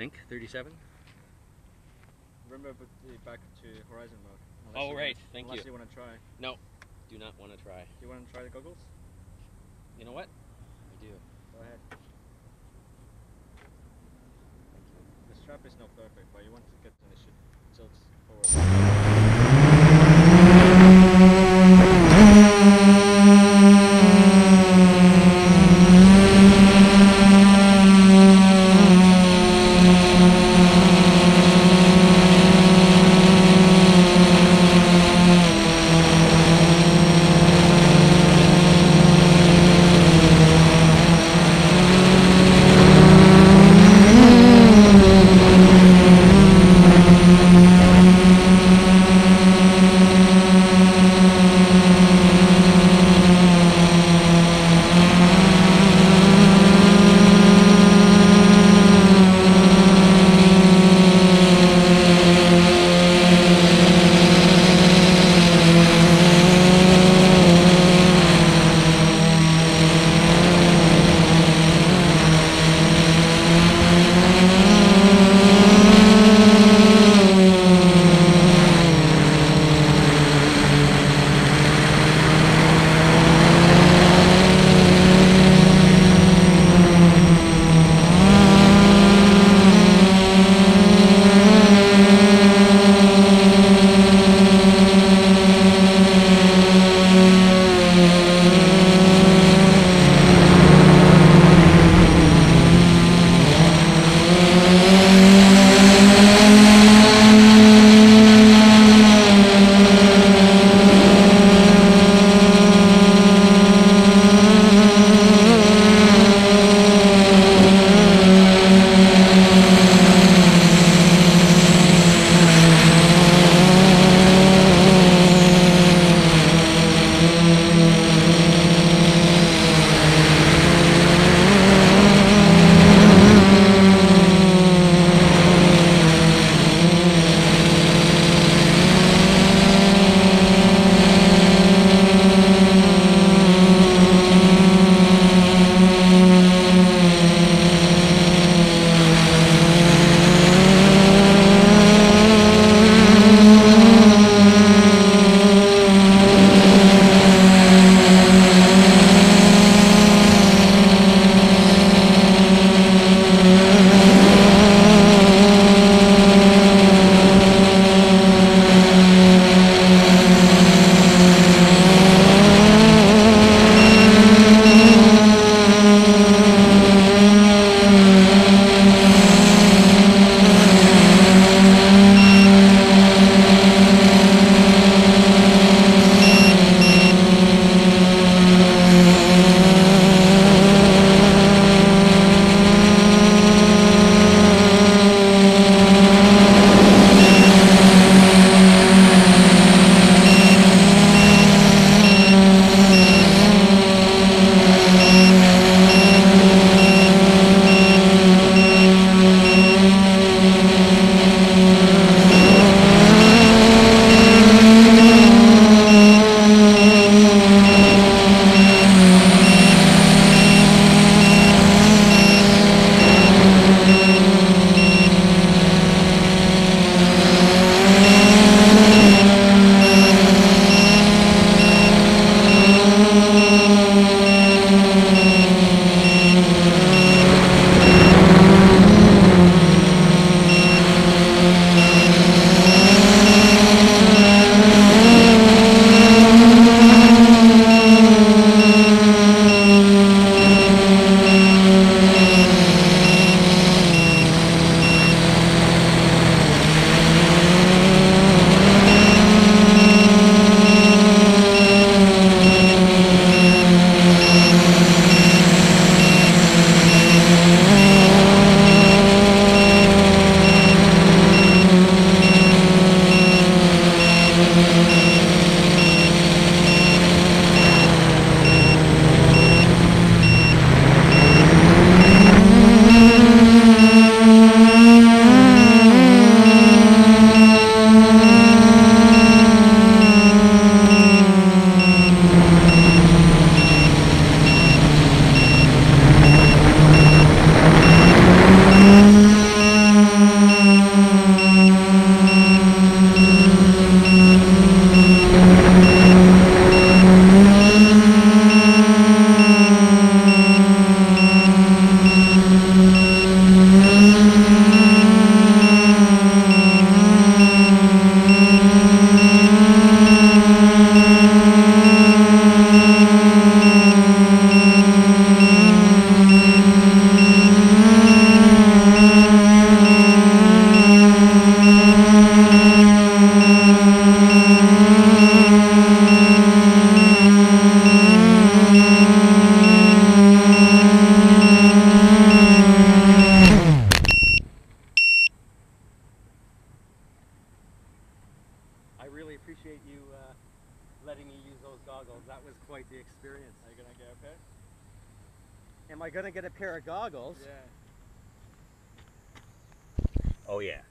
think 37. Remember, back to horizon mode. unless Oh right, wanna- thank unless you. you want to try. No, do not want to try. Do you want to try the goggles? You know what? I do. Go ahead. The strap is not perfect, but you want to get and it should tilt forward. Appreciate you uh, letting me use those goggles. That was quite the experience. Are you gonna get a pair? Am I gonna get a pair of goggles? Yeah. Oh yeah.